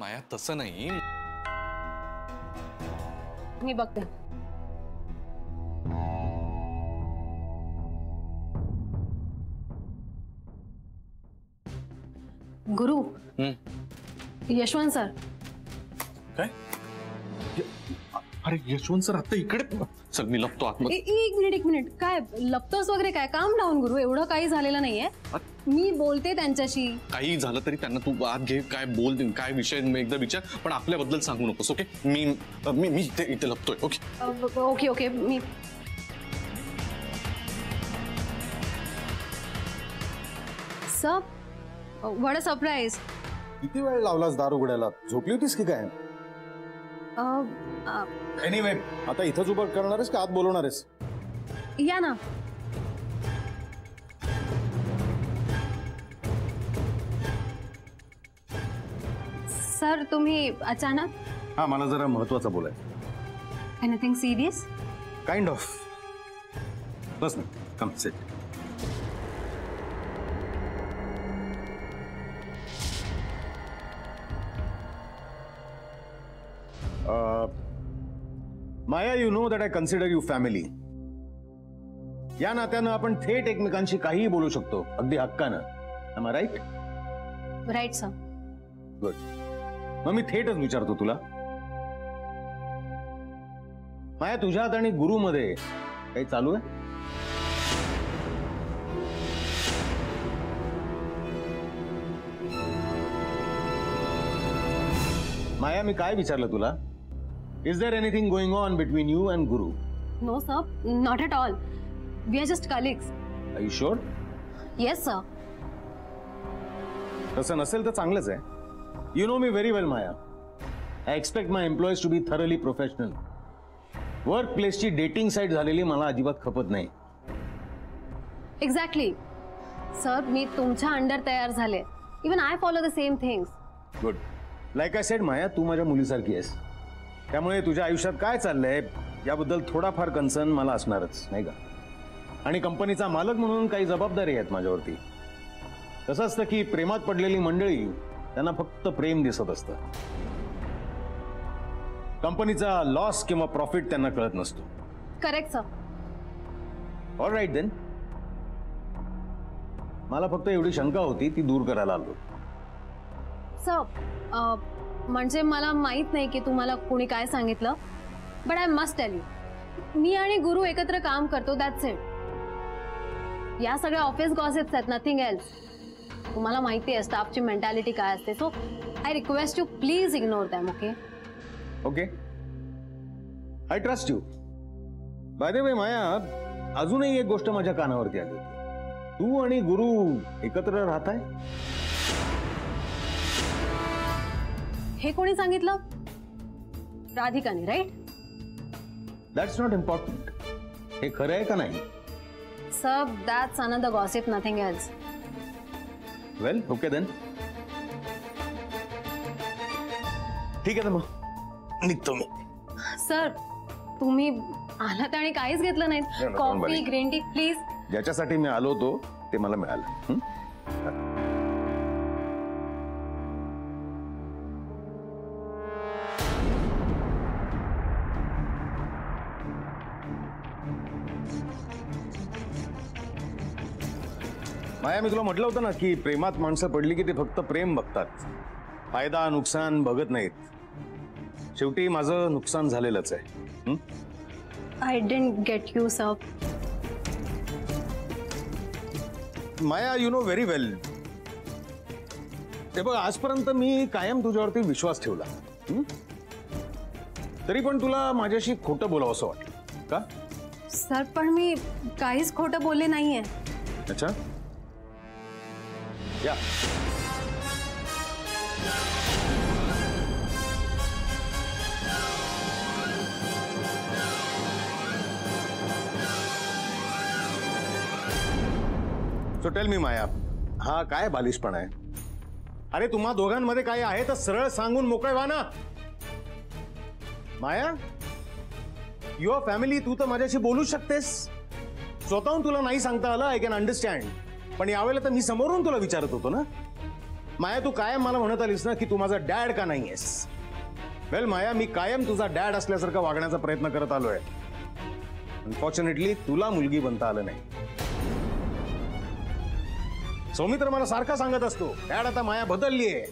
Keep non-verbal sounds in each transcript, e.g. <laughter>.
माया तसं नाही. मी बघते. गुरु. हम्म. यशवंत सर. काय? अरे यशवंत सर आता इकडे चल मी लपतो ए- एक मिनिट एक मिनिट. काय लपतोस वगैरे काय? काम डाऊन गुरु एवढं काही झालेलं नाहीये. मी बोलते त्यांच्याशी. काही झालं तरी त्यांना तू आत घे काय बोल काय विषय एकदा विचार पण आपल्याबद्दल सांगू नकोस ओके मी मी मी इथे इथे लपतोय ओके ओके ओके मी सर वड अ सरप्राईज किती वेळ लावलास दार उघडायला? झोपली होतीस की काय? एनिवे आता इथंच उभं करणार आहेस का आत बोलवणार आहेस? या ना. सर तुम्ही अचानक? हा मला जरा महत्वाचं बोलायचं एनिथिंग सिरियस काइंड ऑफ़ बस ना कम set Maya you know that I consider you family या नात्यानं आपण थेट एकमेकांशी काहीही बोलू शकतो. अगदी हक्कानं. राईट राईट सर गुड मग मी थेटच विचारतो तुला. माया तुझ्यात आणि गुरु मध्ये काही चालू आहे? माया मी काय विचारलं तुला? Is there anything going on between you and Guru? No sir not at all we are just colleagues I sure yes sir तसं नसेल तर चांगलंच आहे. You know me very well Maya I expect my employees to be thoroughly professional work प्लेसची dating site झालेली मला अजिबात खपत नाही. एक्झॅक्टली सर मी तुमच्या अंडर तयार झाले. Even I follow the same things good like I said Maya तू माझ्या मुलीसारखी आहेस. त्यामुळे तुझ्या आयुष्यात काय चाललंय याबद्दल थोडाफार कन्सर्न मला असणारच नाही का? आणि कंपनीचा मालक म्हणून काही जबाबदारी आहेत माझ्यावरती. कसं असतं की प्रेमात पडलेली मंडळी त्यांना फक्त प्रेम दिसत असतं. कंपनीचा लॉस किंवा प्रॉफिट त्यांना कळत नसतो. Correct sir all right then मला फक्त एवढी शंका होती ती दूर करायला आलो. सर म्हणजे मला माहित नाही की तुम्हाला कोणी काय सांगितलं but I must tell you मी आणि गुरु एकत्र काम करतो दॅट्स इट या सगळ्या ऑफ़िस गॉसिप्स आहेत नथिंग एल्स तुम्हाला माहिती आहे स्टाफची मेंटॅलिटी काय असते. So I request you please ignore them okay okay I trust you by the way Maya अजूनही एक गोष्ट माझ्या कानावरती आली होती. तू आणि गुरु एकत्र राहताय? हे कोणी सांगितलं? राधिकाने राईट दॅट्स नॉट इम्पॉर्टंट हे खरं आहे का नाही? Sir that's another gossip nothing else well okay then ठीक आहे ना मग. निघतो मी. सर तुम्ही आलात आणि काहीच घेतलं नाही कॉफी. ग्रीन टी प्लीज ज्याच्यासाठी मी आलो होतो ते मला मिळालं. माया मी तुला म्हटलं होतं ना की प्रेमात माणसं पडली की ते फक्त प्रेम बघतात. फ़ायदा नुकसान बघत नाहीत. शेवटी माझं नुकसान झालेलंच आहे. I don't get you sir Maya you know very well ते बघ आजपर्यंत मी कायम तुझ्यावरती विश्वास ठेवला? तरी पण तुला माझ्याशी खोटं बोलावं असं वाटलं. का? सर पण मी काहीच खोटं बोलले नाहीये. अच्छा? या सो टेल मी माया हा काय बालिशपण आहे? अरे, तुम्हा दोघांमध्ये काय आहे तर सरळ सांगून मोकळे व्हा ना. माया युअर फॅमिली तू तर माझ्याशी बोलू शकतेस. स्वतःहून तुला नाही सांगता आलं आय कॅन अंडरस्टँड पण यावेळेला मी समोरून तुला विचारत होतो ना? माया, तू कायम मला म्हणत आलीस ना की तू माझा डॅड का नाही आहेस वेल, माया, मी कायम तुझा डॅड असल्यासारखा वागण्याचा प्रयत्न करत आलोय. अनफॉर्च्युनेटली तुला मुलगी बनता आलं नाही. सौमित्र मला सारखा सांगत असतो, डॅड आता माया बदलली आहे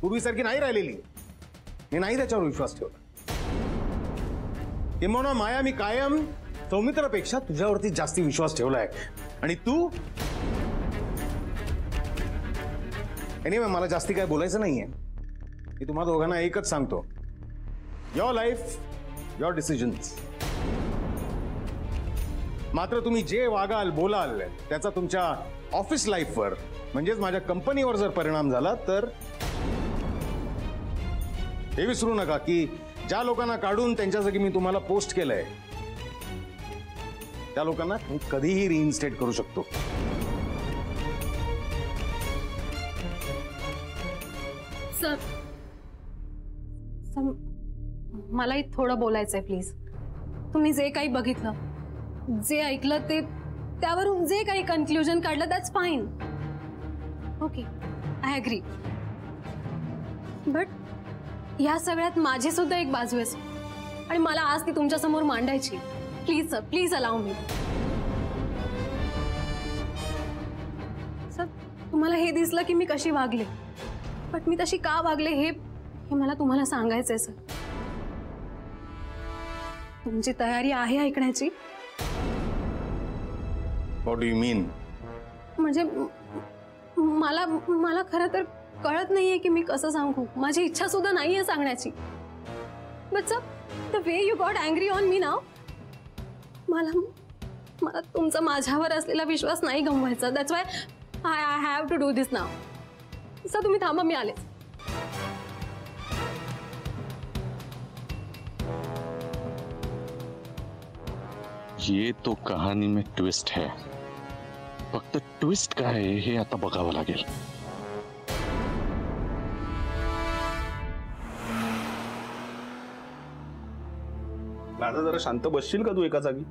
पूर्वीसारखी नाही राहिलेली. मी नाही त्याच्यावर विश्वास ठेवला. किंवा माया, मी कायम सौमित्रापेक्षा तुझ्यावरती जास्ती विश्वास ठेवलाय. आणि तू एनिवे मला जास्ती काय बोलायचं नाहीये. मी तुम्हा दोघांना एकच सांगतो. युअर लाईफ युअर डिसिजन्स मात्र तुम्ही जे वागाल, बोलाल, त्याचा तुमच्या ऑफ़िस लाईफवर म्हणजेच माझ्या कंपनीवर जर परिणाम झाला, तर हे विसरू नका की ज्या लोकांना काढून त्यांच्या जागी मी तुम्हाला पोस्ट केलंय, त्या लोकांना कधीही रिइन्स्टेट करू शकतो. मलाही थोडं बोलायचं आहे प्लीज़ तुम्ही जे काही बघितलं, जे ऐकलं ते, त्यावरून जे काही कन्क्ल्युजन काढलं that's fine okay I agree but या सगळ्यात माझी सुद्धा एक बाजू आहे आणि मला आज ती तुमच्यासमोर मांडायची. प्लीज़ सर प्लीज़ अलाव मी सर तुम्हाला हे दिसलं की मी कशी वागले? बट मी तशी का वागले हे मला तुम्हाला सांगायचंय सर तुमची तयारी आहे ऐकण्याची? डू यू मीन म्हणजे मला मला खरं तर कळत नाहीये की मी कसं सांगू. माझी इच्छा सुद्धा नाहीये सांगण्याची. But sir the way you got angry on me now मला मला तुमचा माझ्यावर असलेला विश्वास नाही गमवायचा. That's why I I have to do this now sir तुम्ही थांबा मी आले ये तो कहाणी में ट्विस्ट है। फक्त ट्विस्ट काय आहे हे आता बघावं लागेल आता जरा शांत बसशील का तू एका जागी?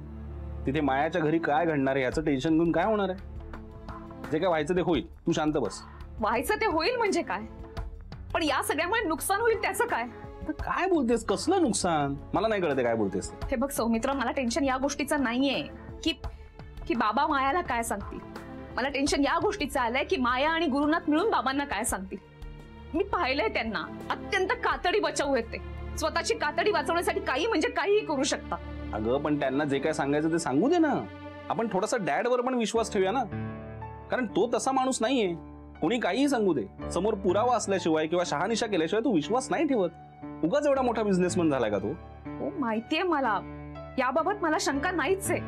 तिथे मायाच्या घरी काय घडणार आहे याचं टेन्शन घेऊन काय होणार आहे? जे काय व्हायचं ते होईल तू शांत बस. व्हायचं ते होईल म्हणजे काय? पण या सगळ्यामुळे नुकसान होईल त्याचं काय? तर काय बोलतेस? कसलं नुकसान? मला नाही कळते काय बोलतेस ते. हे बघ सौमित्र मला टेन्शन या गोष्टीचं नाहीये. की की बाबा मायाला काय सांगतील? मला टेन्शन या गोष्टीचं आलंय की माया आणि गुरुनाथ मिळून बाबांना काय सांगतील? मी पाहिलंय त्यांना. अत्यंत कातडी बचाऊ आहेत ते स्वतःची कातडी वाचवण्यासाठी काही म्हणजे काहीही करू शकतात अगं पण त्यांना जे काय सांगायचं ते सांगू दे ना. आपण थोडासा डॅडवर पण विश्वास ठेवूया ना. कारण तो तसा माणूस नाहीये. कोणी काहीही सांगू दे. समोर पुरावा असल्याशिवाय किंवा शहानिशा केल्याशिवाय तू विश्वास नाही ठेवत. उगाच एवढा मोठा बिझनेसमन झालाय का तो? हो माहितीये मला. याबाबत मला शंका नाहीच आहे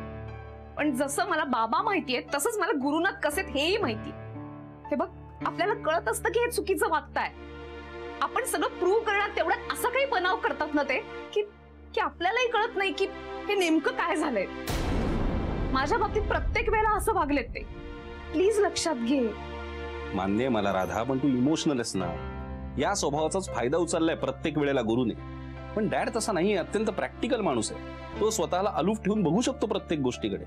पण जसं मला बाबा माहितीये तसंच मला गुरुनाथ कसे आहेत हेही माहिती हे बघ आपल्याला कळत असतं की हे चुकीचं वागताय. आपण सगळं प्रूव्ह करण्यात तेवढ्यात असा काही बनाव करतात ना ते की की आपल्यालाही कळत नाही की हे नेमकं काय झालंय. माझ्या बाबतीत प्रत्येक वेळेला असं वागलेत ते. प्लीज लक्षात घे. मान्य मला राधा पण तू इमोशनल ना. या स्वभावाचाच फायदा उचललाय प्रत्येक वेळेला गुरुने. पण डॅड तसा नाही अत्यंत प्रॅक्टिकल माणूस आहे. तो स्वतःला अलूफ ठेवून बघू शकतो प्रत्येक गोष्टीकडे.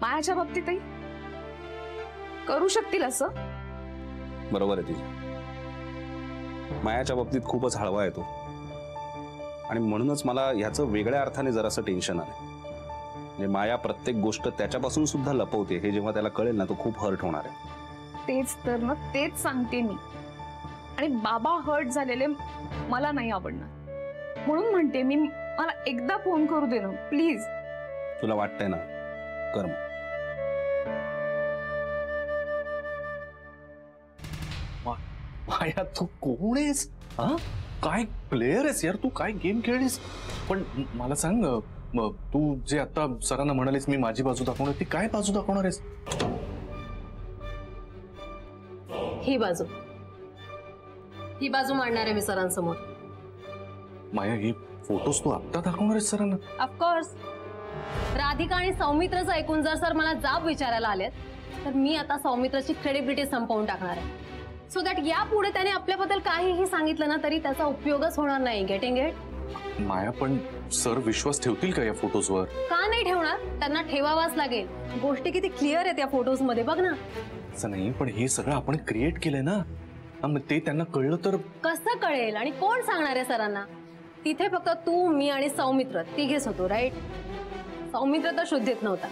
मायाच्या बाबतीतही करू शकतील असं? बरोबर आहे तुझ्या मायाच्या बाबतीत खूपच हळवा आहे तो. आणि म्हणूनच मला ह्याचं वेगळ्या अर्थाने जरासं टेन्शन आलं म्हणजे माया प्रत्येक गोष्ट त्याच्यापासून सुद्धा लपवते हे जेव्हा त्याला कळेल ना तो खूप हर्ट होणार आहे. तेच तर ना तेच सांगते मी. आणि बाबा हर्ट झालेले मला नाही आवडणार. म्हणून म्हणते मी मला एकदा फ़ोन करू दे ना प्लीज़ तुला वाटतंय ना? कर्म माया तू कोण आहेस? हा? काय प्लेअर आहेस यार? तू काय गेम खेळलीस? पण मला सांग तू जे आता सरांना म्हणालीस मी माझी बाजू दाखवणार ती काय बाजू दाखवणार आहेस? ही बाजू. ही बाजू मांडणार आहे मी सरांसमोर. माया हे फ़ोटोज़ तू आत्ता दाखवणार आहेस सरांना? ऑफकोर्स राधिका आणि सौमित्रचं ऐकून जर सर मला जाब विचारायला आलेत तर मी आता सौमित्रची क्रेडिबिलिटी संपवून टाकणार आहे. सो दॅट यापुढे त्याने आपल्याबद्दल काहीही सांगितलं ना तरी त्याचा उपयोगच होणार नाही गेटिंग इट माया पण सर विश्वास ठेवतील का या फोटोजवर का नाही ठेवणार? त्यांना ठेवावाच लागेल. गोष्टी किती क्लिअर आहेत या फ़ोटोज़ मध्ये बघ ना. असं नाही पण हे सगळं आपण क्रिएट केलंय ना. हा, मग ते त्यांना कळलं तर कसं कळेल? आणि कोण सांगणार आहे सरांना? तिथे फक्त तू मी आणि सौमित्र तिघेच होतो राईट सौमित्र तर शुद्धीत नव्हता.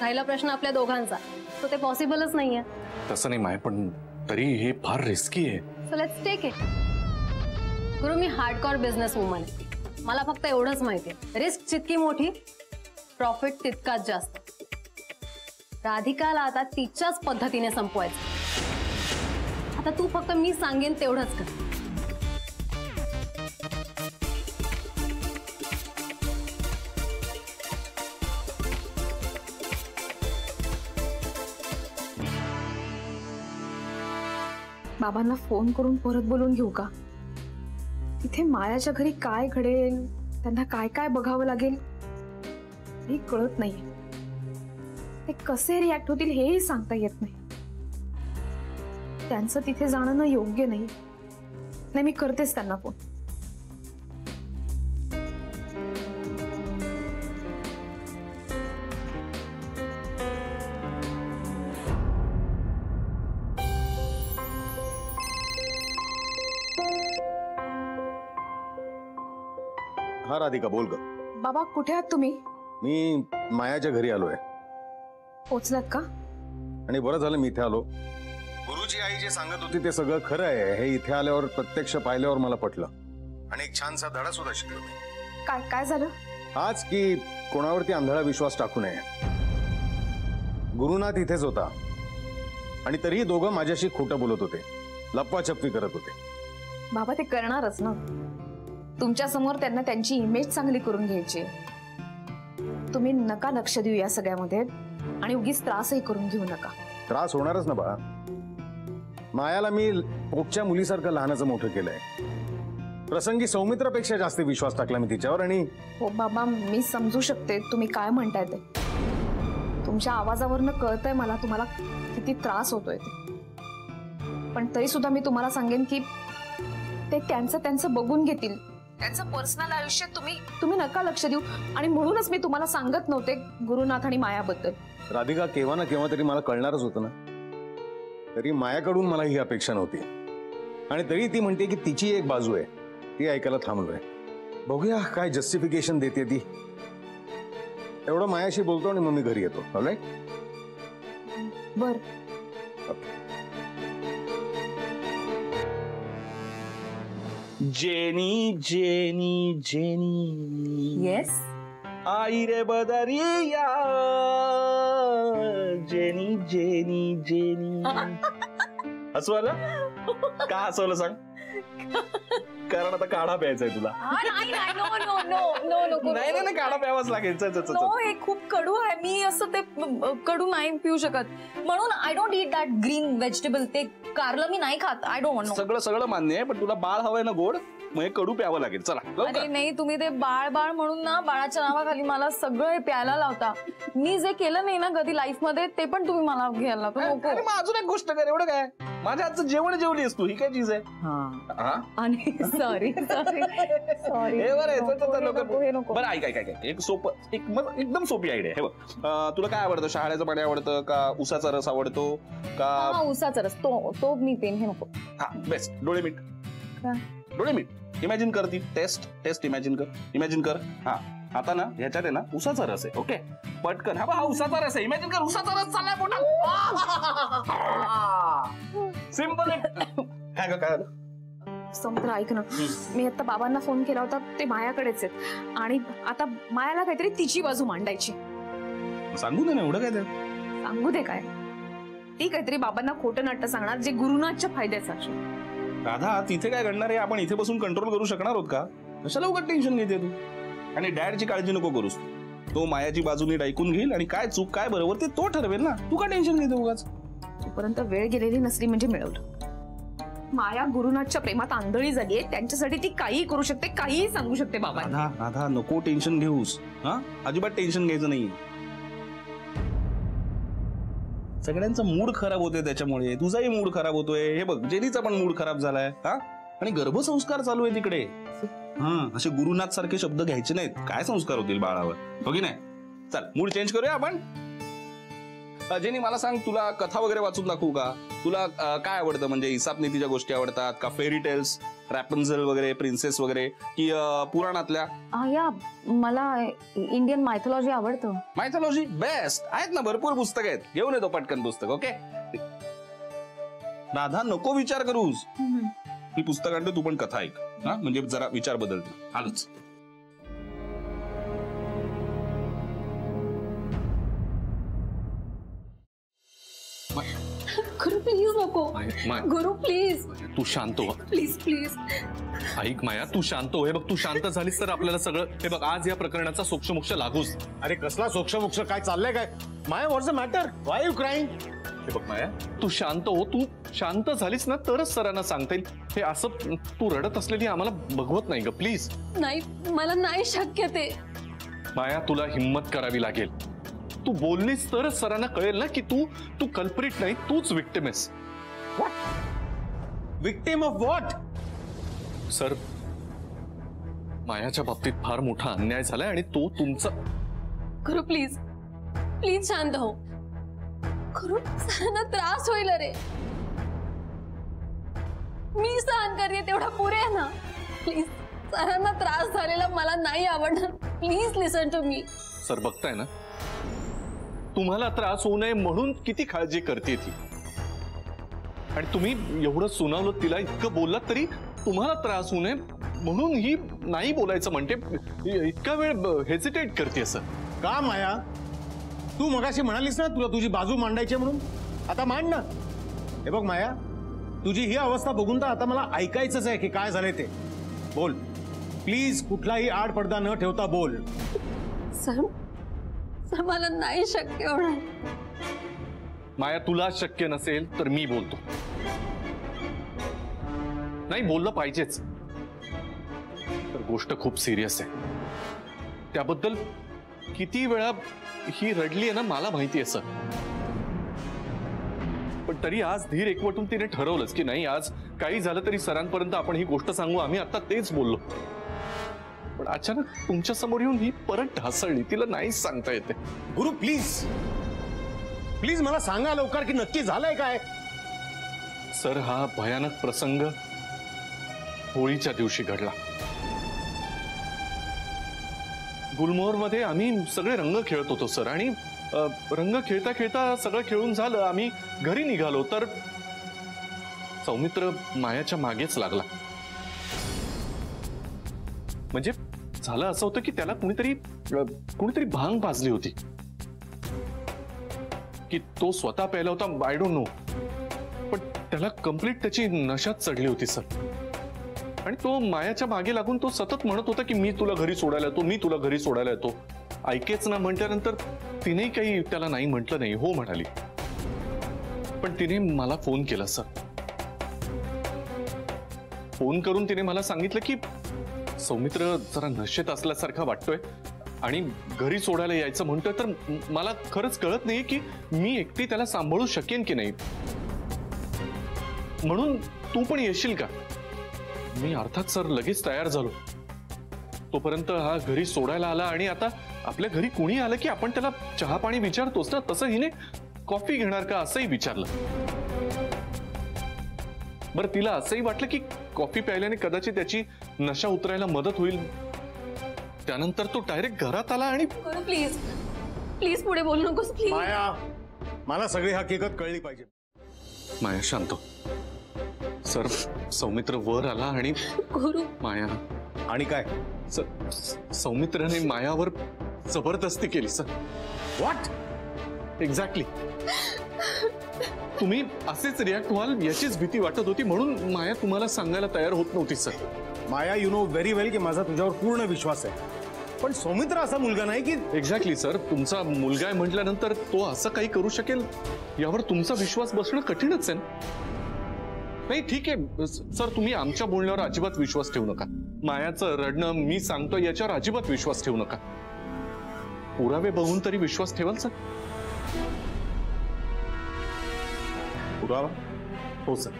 राहिला प्रश्न आपल्या दोघांचा. तो ते पॉसिबलच नाहीये. तसं नाही माय पण तरी हे फार रिस्की आहे. So let's take it Guru me hardcore business woman आहे. मला फक्त एवढंच माहिती आहे. रिस्क जितकी मोठी प्रॉफिट तितकाच जास्त. राधिकाला आता तिच्याच पद्धतीने संपवायचं. आता तू फक्त मी सांगेन तेवढंच कर. बाबांना फोन करून परत बोलून घेऊ का? इथे मायाच्या घरी काय घडेल? त्यांना काय काय बघावं लागेल? हे कळत नाही ते कसे रिॲक्ट होतील हेही सांगता येत नाही. त्यांचं तिथे जाणं ना योग्य नाही. नाही मी करतेच त्यांना फ़ोन हा राधिका बोल ग. बाबा कुठे आहात तुम्ही? मी मायाच्या घरी आलोय. पोचलात का? आणि बरं झालं मी इथे आलो. गुरुजी आई जे सांगत होती ते सगळं खरं आहे. हे इथे आल्यावर प्रत्यक्ष पाहिल्यावर मला पटलं. आणि एक छानसा धडा सुद्धा शिकलो मी. काय काय झालं? आज की कोणावरती आंधळा विश्वास टाकू नये. गुरुनाथ इथेच होता. आणि तरीही दोघं माझ्याशी खोटं बोलत होते. लपवाछपवी करत होते. बाबा ते करणारच ना. तुमच्या समोर त्यांना त्यांची इमेज चांगली करून घ्यायची तुम्ही नका लक्ष देऊ या सगळ्यामध्ये. आणि उगीच त्रासही करून घेऊ नका. त्रास होणारच ना बाळा. मायाला मी पोटच्या मुलीसारखं लहानाचं मोठं केलंय. प्रसंगी सौमित्रापेक्षा जास्त विश्वास टाकला मी तिच्यावर आणि हो बाबा मी समजू शकते तुम्ही काय म्हणताय ते. तुमच्या आवाजावरनं कळतंय मला तुम्हाला किती त्रास होतोय ते. पण तरी सुद्धा मी तुम्हाला सांगेन की ते त्यांचं त्यांचं बघून घेतील. त्यांचं पर्सनल आयुष्य तुम्ही तुम्ही नका लक्ष देऊ. आणि म्हणूनच मी तुम्हाला सांगत नव्हते गुरुनाथ आणि मायाबद्दल. राधिका केव्हा ना केव्हा तरी मला कळणारच होतं ना. तरी मायाकडून मला ही अपेक्षा नव्हती. आणि तरी ती म्हणते की तिची एक बाजू आहे. ती ऐकायला थांबलोय. बघूया काय जस्टिफिकेशन देते ती. एवढं मायाशी बोलतो आणि मग मी घरी येतो. बर. Jenny Jenny Jenny. येस आई रे बदरिया. Jenny Jenny Jenny. हसू आलं का हसवलं सांग? कारण आता काढा प्यायचा आहे तुला नाही नाही काढा प्यावाच लागेल. चल, चल, चल, नो चल. हे खूप कडू आहे. मी असं ते अ, कडू नाही पिऊ शकत. म्हणून I don't eat that green vegetable ते कारलं मी नाही खात. आय डोंट नो सगळं सगळं मान्य आहे पण तुला बाळ हवंय ना गोड? मग हे कडू प्यावं लागेल. चला अरे लवकर. नाही तुम्ही ते बाळ बाळ म्हणून ना बाळाच्या नावाखाली मला सगळं हे प्यायला लावता. मी जे केलं नाही ना कधी लाईफमध्ये ते पण तुम्ही मला घ्यायला लावता. नको. अरे मग अजून एक गोष्ट कर एवढं काय? माझ्या हातचं जेवण जेवलीस तू ही काय चीज आहे? हा? आणि सॉरी सॉरी सॉरी हे बरं आहे, चल, चल, चल, लवकर. हे नको. बरं ऐक ऐक ऐक ऐक. एक सोपं एक मग एकदम सोपी आयडिया हे बघ. अं, तुला काय आवडतं शहाळ्याचं पाणी आवडतं का उसाचा रस आवडतो का? हा उसाचा रस. तो तो मी पेन हे नको. हा बेस्ट डोळे मीठ. काय? डोळे मीठ. इमॅजिन कर ती. टेस्ट टेस्ट इमॅजिन कर. इमॅजिन कर. हा. आता ना ह्याच्यात आहे ना उसाचा रस आहे. ओके पटकन. हा हा उसाचा रस आहे. इमॅजिन कर उसाचा रस चाललाय पोटात. <laughs> सिंपल काय ग, काय? समुद्र ऐक ना. मी आता बाबांना फोन केला होता ते मायाकडेच आहेत. आणि आता मायाला काहीतरी तिची बाजू मांडायची. सांगू दे ना एवढं काय सांगू दे काय? ती काहीतरी बाबांना खोटं नाट्य सांगणार जे गुरुनाथच्या फायद्याचं असेल राधा तिथे काय घडणार आहे? आपण इथे बसून कंट्रोल करू शकणार आहोत का? कशाला उगाच टेन्शन घेते तू? आणि डॅडची काळजी नको करूस तो. मायाची बाजू नीट ऐकून घेईल आणि काय चूक काय बरोबर ते तो ठरवेल ना. तू का टेन्शन घेते उगाच? तोपर्यंत वेळ गेलेली नसली म्हणजे मिळवलं. माया गुरुनाथच्या प्रेमात आंधळी झाली आहे. त्यांच्यासाठी ती काहीही करू शकते काहीही सांगू शकते बाबांना. राधा राधा नको टेन्शन घेऊस. हा? अजिबात टेन्शन घ्यायचं नाही सगळ्यांचा मूड खराब होतोय त्याच्यामुळे. तुझाही मूड खराब होतोय. हे बघ जेनीचा पण मूड खराब झालाय हा? आणि गर्भसंस्कार चालू आहे तिकडे. हा असे गुरुनाथ सारखे शब्द घ्यायचे नाहीत. काय संस्कार होतील बाळावर? हो की नाही? चल मूड चेंज करूया आपण? जेनी मला सांग तुला कथा वगैरे वाचून दाखवू का? तुला काय आवडतं? म्हणजे हिसाब नीतीच्या गोष्टी आवडतात का? फेरी टेल्स रॅपन्झल वगैरे प्रिन्सेस वगैरे की अ, पुराणातल्या? आ, या मला इंडियन मायथॉलॉजी आवडतं. मायथॉलॉजी बेस्ट आहेत ना भरपूर पुस्तक आहेत. घेऊन येतो पटकन पुस्तक ओके? राधा नको विचार करूस. ही पुस्तक आणतो तू पण कथा ऐक. हा? म्हणजे जरा विचार बदलते आलोच. गुरु प्लीज़ तू शांत हो. प्लीज़ प्लीज़ ऐक माया तू शांत हो. हे बघ तू शांत झालीस तर आपल्याला सगळं हे बघ आज या प्रकरणाचा सोक्षमोक्ष लागूच. अरे कसला सोक्ष मोक्ष काय चाललंय काय? Maya what's a matter why you crying हे बघ माया तू शांत हो. तू शांत झालीस ना तरच सरांना सांगता येईल. हे असं तू रडत असलेली आम्हाला बघवत नाही ग प्लीज़ नाही मला नाही शक्य ते. माया तुला हिम्मत करावी लागेल. तू बोललीस तरच सरांना कळेल ना की तू तू कल्परिट नाही तूच विक्टिम आहेस विक्टीम ऑफ़ व्हॉट सर मायाच्या बाबतीत फार मोठा अन्याय झालाय आणि तो तुमचा गुरु प्लीज़ प्लीज़ शांत हो. गुरु सरांना त्रास होईल रे मी सहन करते तेवढा पुरे आहे ना. प्लीज़ सरांना त्रास झालेला मला नाही आवडणार. Please listen to me sir बघताय ना? तुम्हाला त्रास होऊ नये म्हणून किती काळजी करते ती? आणि तुम्ही एवढं सुनावलं तिला इतकं बोललात तरी तुम्हाला त्रास होऊ नये. म्हणून ही नाही बोलायचं म्हणते. इतका वेळ हेजिटेट करते सर का माया? तू मगाशी म्हणालीस ना तुला तुझी बाजू मांडायची म्हणून. आता मांड ना. हे बघ माया तुझी ही अवस्था बघून तर आता मला ऐकायचंच आहे की काय झालंय ते. बोल. प्लीज़ कुठलाही आड पडदा न ठेवता बोल. सर सर मला नाही शक्य होणार. माया तुला शक्य नसेल तर मी बोलतो. नाही बोललं पाहिजेच. तर गोष्ट खूप सिरियस आहे. त्याबद्दल किती वेळा ही रडली आहे ना मला माहिती आहे सर पण तरी आज धीर एकवटून तिने ठरवलंच की नाही आज काही झालं तरी सरांपर्यंत आपण ही गोष्ट सांगू. आम्ही आता तेच बोललो. पण अचानक तुमच्या समोर येऊन ही परत ढासळली. तिला नाहीच सांगता येते. गुरु प्लीज़ प्लीज़ मला सांगा लवकर की नक्की झालंय काय? सर हा भयानक प्रसंग होळीच्या दिवशी घडला. गुलमोहर मध्ये आम्ही सगळे रंग खेळत होतो, सर. आणि रंग खेळता खेळता सगळं खेळून झालं. घरी निघालो, तर सौमित्र मायाच्या मागेच लागला. म्हणजे झालं भाँग पाजली होती. की तो स्वतः प्यायला होता आय डोंट नो पण त्याला कंप्लीट नशात चढली होती, सर. आणि तो मायाच्या मागे लागून तो सतत म्हणत होता की मी तुला घरी सोडायला येतो, मी तुला घरी सोडायला येतो. ऐकेच ना म्हटल्यानंतर तिनेही काही त्याला नाही म्हटलं नाही, हो म्हणाली. पण तिने मला फ़ोन केला सर फ़ोन करून तिने मला सांगितलं की, सौमित्र, जरा नशेत असल्यासारखा वाटतोय आणि घरी सोडायला यायचं म्हणतोय, तर मला खरंच कळत नाही की मी एकटी त्याला सांभाळू शकेन की नाही. म्हणून तू पण येशील का? मी अर्थात सर लगेच तयार झालो. तोपर्यंत हा घरी सोडायला आला आणि आता आपल्या घरी कुणी आलं की आपण त्याला चहा पाणी विचारतोच ना? तसं हिने कॉफ़ी घेणार का असंही विचारलं. बरं तिला असंही वाटलं की कॉफ़ी प्यायल्याने कदाचित त्याची नशा उतरायला मदत होईल. त्यानंतर तो डायरेक्ट घरात आला आणि प्लीज़ प्लीज़ पुढे बोलू नकोस प्लीज़ माया मला सगळी हकीकत कळली पाहिजे. माया शांत. सर सौमित्र वर आला आणि गुरु. माया. आणि काय? स- सौमित्राने मायावर ज़बरदस्ती केली सर. व्हॉट एक्झॅक्टली तुम्ही असेच रिॲक्ट व्हाल याचीच भीती वाटत होती म्हणून माया तुम्हाला सांगायला तयार होत नव्हती sir. Maya you know very well की माझा तुझ्यावर पूर्ण विश्वास आहे. पण सौमित्र असा मुलगा नाही की एक्झॅक्टली सर. तुमचा मुलगा आहे म्हटल्यानंतर तो असं काही करू शकेल? यावर तुमचा विश्वास बसणं कठीणच आहे ना? नाही ठीक आहे. सर तुम्ही आमच्या बोलण्यावर अजिबात विश्वास ठेवू नका. मायाचं रडणं मी सांगतो याच्यावर अजिबात विश्वास ठेवू नका. पुरावे बघून तरी विश्वास ठेवाल सर? पुरावा? हो सर.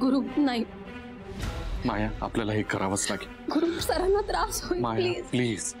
गुरु नाही. माया आपल्याला हे करावंच लागेल. गुरु सरांना त्रास होईल प्लीज़. प्लीज़.